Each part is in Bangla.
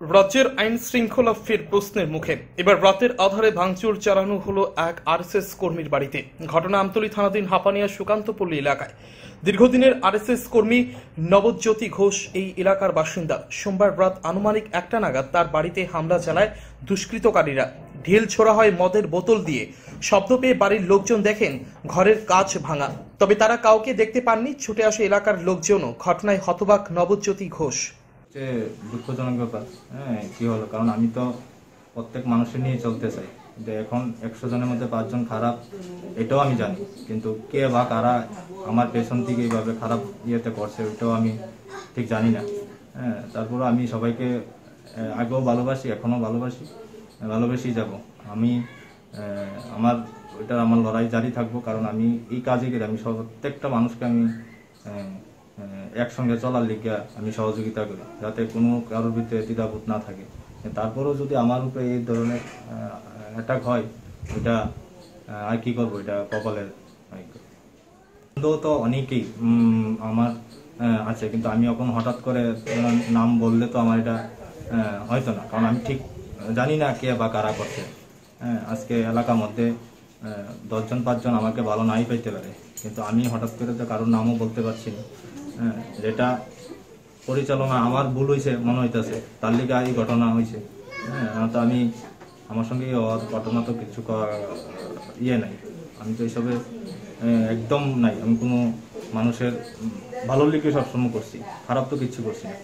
রাজ্যের আইন শৃঙ্খলা ফের প্রশ্নের মুখে। এবার রাতের আধারে ভাঙচুর চালানো হলো এক আরএসএস কর্মীর বাড়িতে। ঘটনা আমতলী থানাধীন হাপানিয়া সুকান্তপল্লী এলাকায়। দীর্ঘদিনের আরএসএস কর্মী নবজ্যোতি ঘোষ এই এলাকার বাসিন্দা। সোমবার রাত আনুমানিক একটা নাগাদ তার বাড়িতে হামলা চালায় দুষ্কৃতকারীরা। ঢিল ছোড়া হয় মদের বোতল দিয়ে। শব্দ পেয়ে বাড়ির লোকজন দেখেন ঘরের কাচ ভাঙা। তবে তারা কাউকে দেখতে পাননি, ছুটে আসে এলাকার লোকজনও। ঘটনায় হতবাক নবজ্যোতি ঘোষ। হচ্ছে দুঃখজনক ব্যাপার হ্যাঁ কি হলো? কারণ আমি তো প্রত্যেক মানুষের নিয়ে চলতে চাই। কিন্তু এখন একশো জনের মধ্যে পাঁচজন খারাপ, এটাও আমি জানি। কিন্তু কে বা কারা আমার পেছন থেকে এইভাবে খারাপ ইয়েতে করছে ওইটাও আমি ঠিক জানি না। হ্যাঁ তারপরে আমি সবাইকে আগেও ভালোবাসি, এখনও ভালোবাসি ভালোবেসেই যাব। আমি আমার ওইটা আমার লড়াই জারি থাকব, কারণ আমি এই কাজে গেলে আমি প্রত্যেকটা মানুষকে আমি একসঙ্গে চলার লিগে আমি সহযোগিতা করি যাতে কোনো কারোর ভিতরে দ্বিধাবোধ না থাকে। তারপরেও যদি আমার উপরে এই ধরনের অ্যাটাক হয় এটা আর কি করব? এটা কপালের। বন্ধু তো অনেকেই আমার আছে। কিন্তু আমি এখন হঠাৎ করে নাম বললে তো আমার এটা হয়তো না। কারণ আমি ঠিক জানি না কে বা কারা করছে। হ্যাঁ, আজকে এলাকার মধ্যে দশজন পাঁচজন আমাকে ভালো নাই পাইতে পারে। কিন্তু আমি হঠাৎ করে তো কারোর নামও বলতে পারছি না। যেটা পরিচালনা আমার ভুল হয়েছে মনে হইতেছে। তার লিগে এই ঘটনা হয়েছে হ্যাঁ তো আমি আমার সঙ্গে হওয়ার ঘটনা তো কিছু ইয়ে নাই। আমি তো এইসবে একদম নাই। আমি কোনো মানুষের ভালোর লিগে সবসময় করছি। খারাপ তো কিচ্ছু করছি না।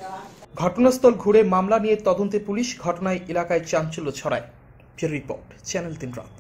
ঘটনাস্থল ঘুরে মামলা নিয়ে তদন্তে পুলিশ ঘটনায় এলাকায় চাঞ্চল্য ছড়ায়। রিপোর্ট, চ্যানেল তিন রাত।